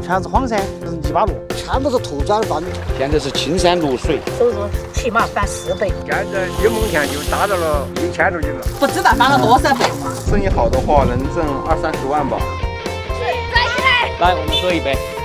全是荒山就是泥巴路。全部是土砖房现在是青山绿水收入起码翻四倍。现在一亩田就达到了一千多斤了。不知道翻了多少倍。生意好的话能挣二三十万吧。来我们喝一杯。